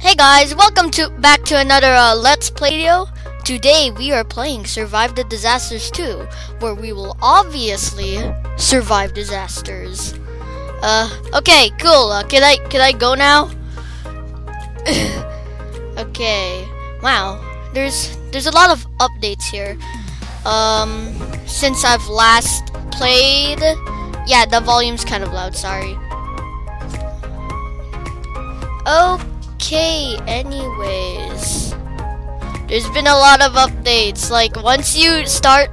Hey guys, welcome to back to another uh, Let's Play video. Today we are playing Survive the Disasters 2, where we will obviously survive disasters. Uh, okay, cool. Uh, can I can I go now? okay. Wow. There's there's a lot of updates here. Um, since I've last played. Yeah, the volume's kind of loud. Sorry. Okay, anyways. There's been a lot of updates. Like, once you start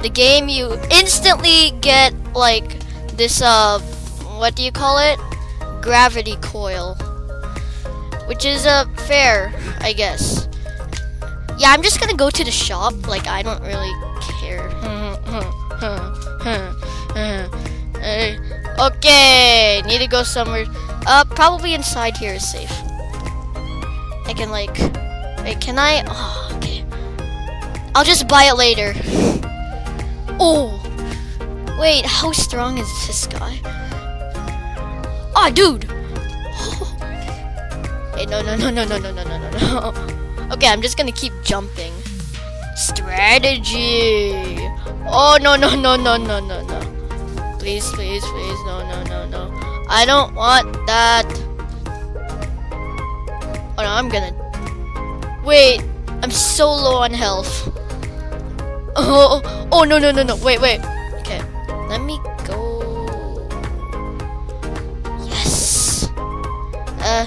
the game, you instantly get, like, this, uh, what do you call it? Gravity coil. Which is, uh, fair, I guess. Yeah, I'm just gonna go to the shop. Like, I don't really care. Hmm, hmm, hmm, okay, need to go somewhere. Uh, probably inside here is safe. I can like, wait, can I? Oh, okay. I'll just buy it later. Oh, wait, how strong is this guy? Oh, dude. Hey, no, no, no, no, no, no, no, no, no. Okay, I'm just gonna keep jumping. Strategy. Oh no, no, no, no, no, no, no. Please, please, please, no, no, no, no. I don't want that. Oh no, I'm gonna. Wait, I'm so low on health. Oh, oh no, no, no, no. Wait, wait. Okay, let me go. Yes. Uh,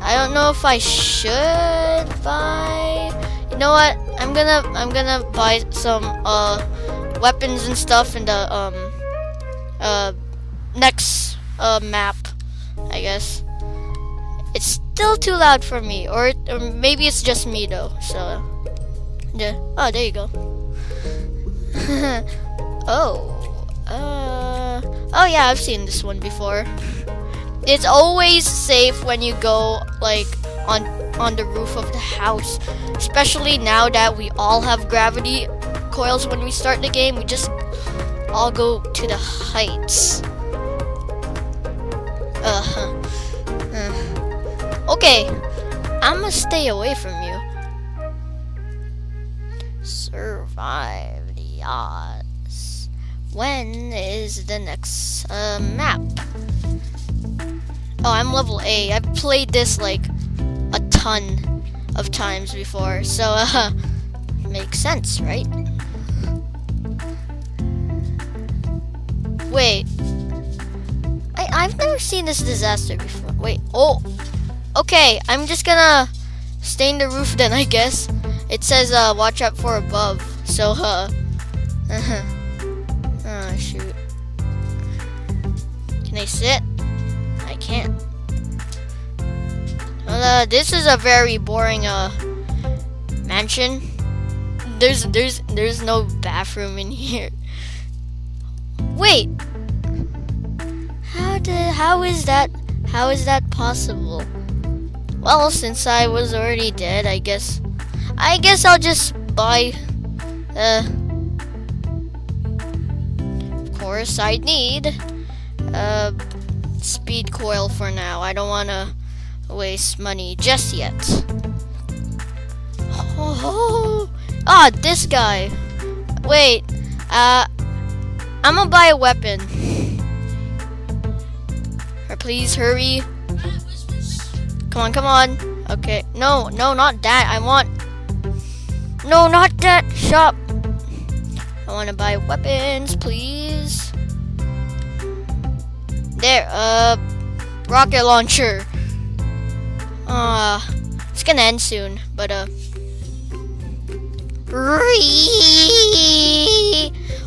I don't know if I should buy. You know what? I'm gonna, I'm gonna buy some uh weapons and stuff in the um uh next uh, map, I guess. It's still too loud for me, or, or maybe it's just me though. So, yeah. Oh, there you go. oh, uh, oh yeah, I've seen this one before. It's always safe when you go like on on the roof of the house, especially now that we all have gravity coils when we start the game. We just all go to the heights. Uh huh. Uh. Okay, I'm gonna stay away from you. Survive the odds. When is the next uh, map? Oh, I'm level A. I've played this like ton of times before, so uh, makes sense, right? Wait, I I've never seen this disaster before. Wait, oh, okay. I'm just gonna stain the roof then, I guess. It says, uh, watch out for above. So, uh, uh huh. Oh, shoot. Can I sit? I can't. Uh, this is a very boring, uh, mansion. There's, there's, there's no bathroom in here. Wait, how did, how is that, how is that possible? Well, since I was already dead, I guess, I guess I'll just buy, uh, of course I need, uh, speed coil for now. I don't want to waste money just yet. Oh, ah, this guy. Wait, uh, I'm gonna buy a weapon. Please hurry. Come on, come on. Okay. No, no, not that. I want... No, not that. Shop. I want to buy weapons, please. There, uh... Rocket launcher. Uh, it's gonna end soon, but, uh...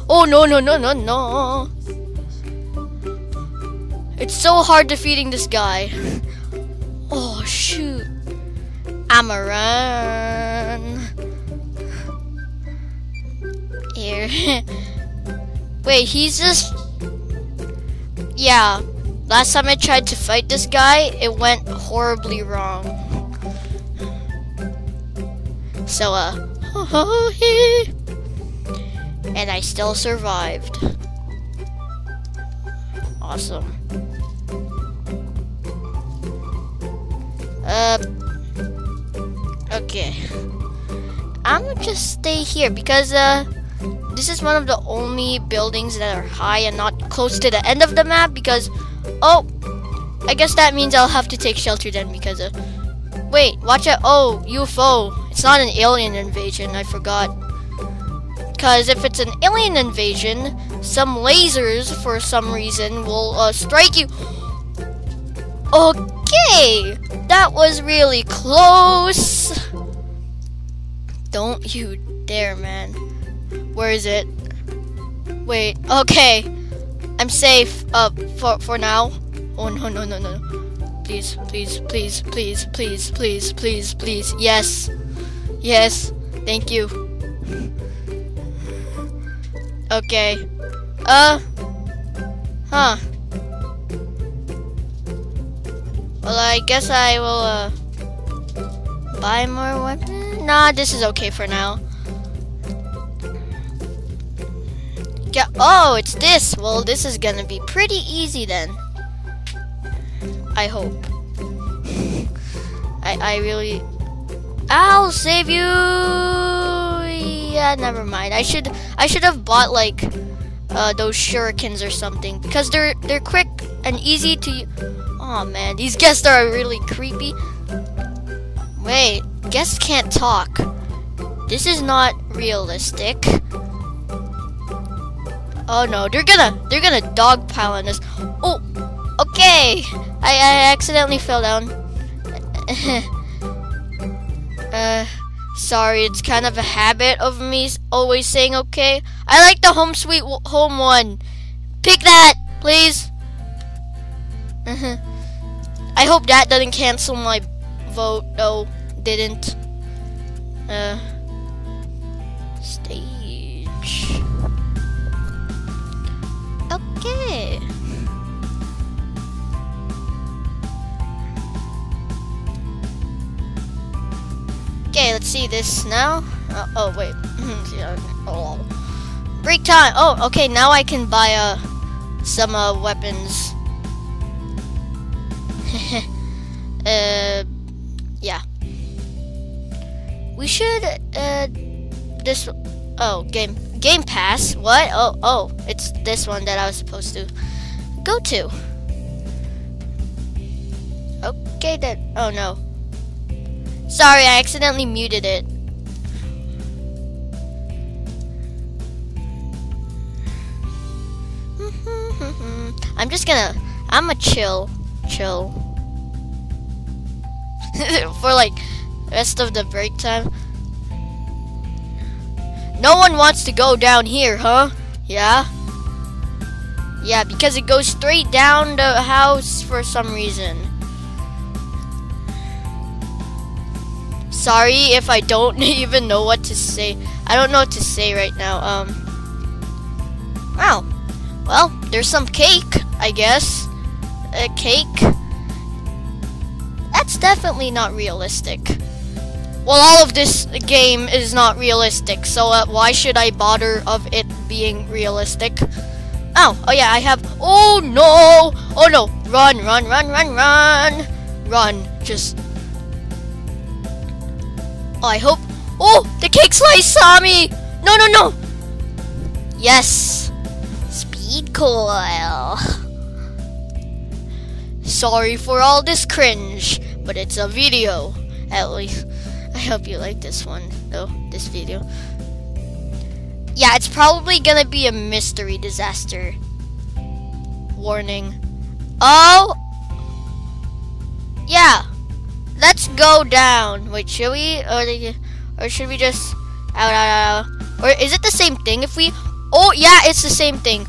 Oh, no, no, no, no, no. It's so hard defeating this guy. Oh, shoot. I'ma run. Here. Wait, he's just... Yeah. Last time I tried to fight this guy, it went horribly wrong. So, uh... and I still survived. Awesome. Uh, okay. I'm gonna just stay here because uh, this is one of the only buildings that are high and not close to the end of the map because, oh, I guess that means I'll have to take shelter then because uh, wait, watch out, oh, UFO. It's not an alien invasion, I forgot. Because if it's an alien invasion, some lasers, for some reason, will uh, strike you. Okay, that was really close. Don't you dare, man. Where is it? Wait, okay. I'm safe, uh, for, for now. Oh, no, no, no, no. Please, please, please, please, please, please, please, please. Yes. Yes. Thank you. Okay. Uh. Huh. Well, I guess I will, uh, buy more weapons? Nah, this is okay for now. Oh, it's this. Well, this is gonna be pretty easy then. I hope. I, I really... I'll save you! Yeah, never mind. I should I should have bought like uh, those shurikens or something because they're they're quick and easy to. Oh man, these guests are really creepy. Wait, guests can't talk. This is not realistic. Oh no, they're gonna they're gonna dogpile on us. Oh, okay. I I accidentally fell down. uh. Sorry, it's kind of a habit of me always saying okay. I like the home sweet home one. Pick that, please. I hope that doesn't cancel my vote. No, didn't. Uh, stage. Okay. Okay, let's see this now. Uh, oh, wait. oh. Break time. Oh, okay, now I can buy uh, some uh, weapons. uh, yeah. We should, uh, this, oh, game, game pass. What? Oh, oh, it's this one that I was supposed to go to. Okay, then, oh no. Sorry, I accidentally muted it. I'm just gonna, I'm a chill, chill. For like, rest of the break time. No one wants to go down here, huh? Yeah? Yeah, because it goes straight down the house for some reason. sorry if I don't even know what to say. I don't know what to say right now. Um. Wow. Well, there's some cake, I guess. A cake. That's definitely not realistic. Well, all of this game is not realistic, so uh, why should I bother of it being realistic? Oh, oh yeah, I have. Oh no! Oh no! Run, run, run, run, run! Run. Just Oh, I hope. Oh, the cake slice saw me. No, no, no. Yes. Speed coil. Sorry for all this cringe, but it's a video. At least, hope you like this one, though, this video. Yeah, it's probably gonna be a mystery disaster. Warning. Oh! Yeah, Let's go down. Wait, should we? Or, or should we just... Out, out, out. Or is it the same thing if we... Oh, yeah, it's the same thing.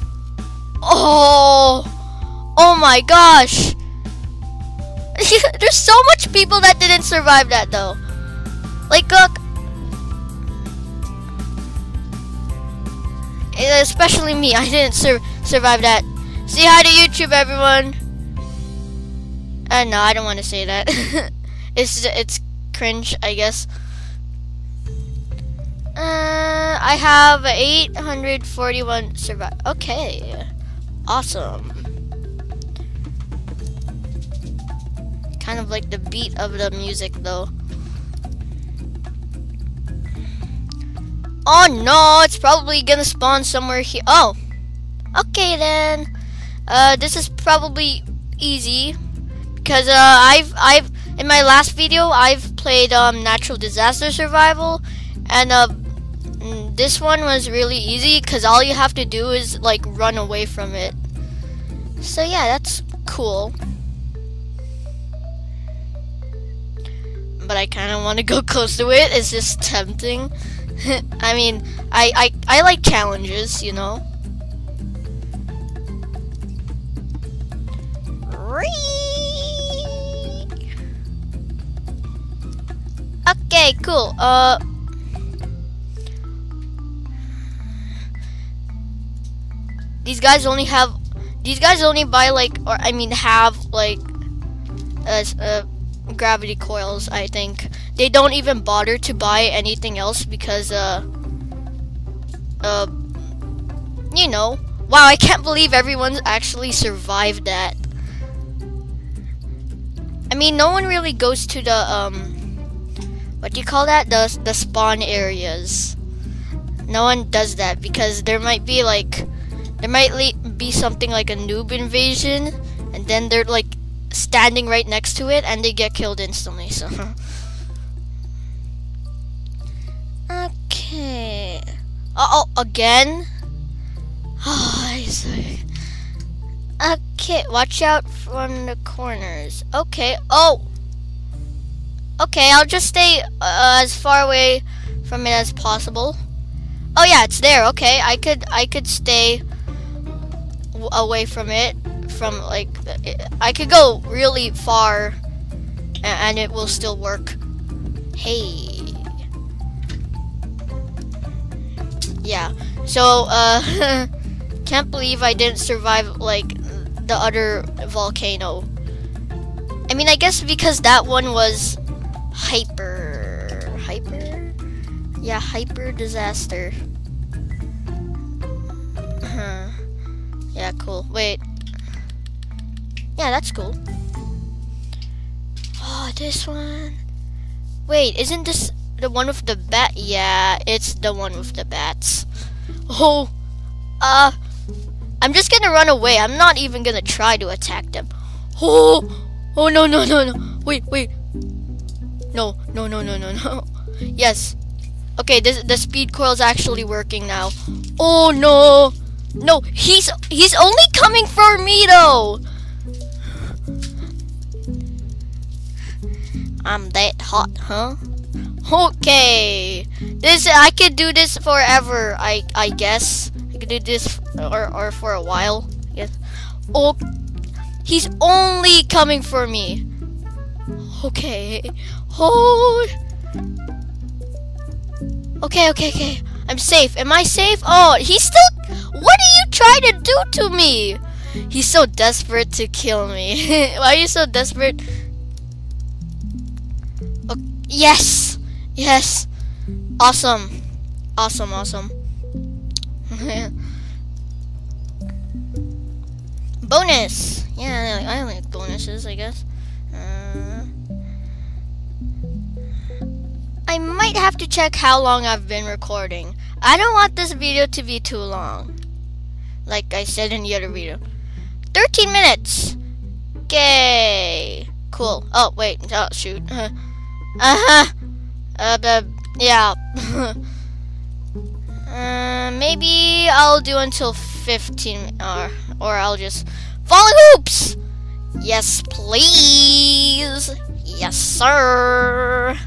Oh. Oh my gosh. There's so much people that didn't survive that though. Like, look. Especially me. I didn't sur survive that. Say hi to YouTube, everyone. Uh, no, I don't want to say that. it's it's cringe, I guess. Uh, I have 841 survive. Okay, awesome. Kind of like the beat of the music, though. Oh no, it's probably gonna spawn somewhere here. Oh, okay then. Uh, this is probably easy because uh, I've I've in my last video I've played um, natural disaster survival, and uh, mm, this one was really easy because all you have to do is like run away from it. So yeah, that's cool. But I kind of want to go close to it. It's just tempting. I mean, I, I, I like challenges, you know. Okay, cool. Uh, these guys only have, these guys only buy like, or I mean, have like, as uh, gravity coils. I think they don't even bother to buy anything else because uh uh you know. Wow I can't believe everyone's actually survived that. I mean no one really goes to the um what do you call that? The the spawn areas. No one does that because there might be like there might be something like a noob invasion and then they're like standing right next to it and they get killed instantly so Okay. Uh oh, again? Oh, Okay, watch out from the corners. Okay, oh! Okay, I'll just stay uh, as far away from it as possible. Oh yeah, it's there. Okay, I could I could stay away from it from like I could go really far and it will still work. Hey. Yeah. So, uh, can't believe I didn't survive, like, the other volcano. I mean, I guess because that one was hyper... Hyper? Yeah, hyper disaster. Uh-huh. yeah, cool. Wait. Yeah, that's cool. Oh, this one. Wait, isn't this the one with the bat? Yeah, it's the one with the bats. Oh, uh, I'm just gonna run away. I'm not even gonna try to attack them. Oh, oh no, no, no, no. Wait, wait. No, no, no, no, no, no. Yes. Okay, this the speed coil is actually working now. Oh no. No, he's he's only coming for me though. I'm that hot, huh? Okay. This I could do this forever. I I guess I could do this or or for a while. Yes. Oh, he's only coming for me. Okay. Oh. Okay, okay, okay. I'm safe. Am I safe? Oh, he's still. What are you trying to do to me? He's so desperate to kill me. Why are you so desperate? Okay. Yes. Yes. Awesome. Awesome, awesome. Bonus! Yeah, I like bonuses, I guess. Uh, I might have to check how long I've been recording. I don't want this video to be too long. Like I said in the other video. 13 minutes! Okay. Cool. Oh, wait. Oh, shoot. uh-huh. Uh, the, yeah. uh, maybe I'll do until 15, or, or I'll just... Falling hoops! Yes, please! Yes, sir!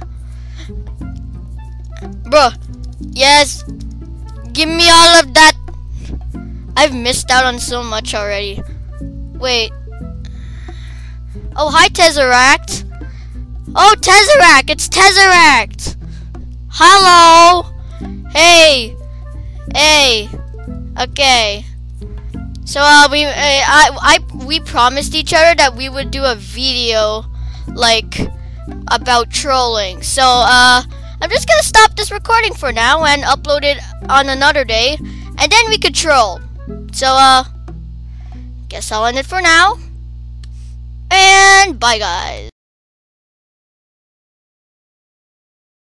Bruh, yes! Give me all of that! I've missed out on so much already. Wait. Oh, hi, Tesseract! Oh, Tesseract! It's Tesseract! Hello! Hey! Hey! Okay. So, uh, we, uh, I, I, we promised each other that we would do a video, like, about trolling. So, uh, I'm just gonna stop this recording for now and upload it on another day, and then we could troll. So, uh, guess I'll end it for now. And bye, guys.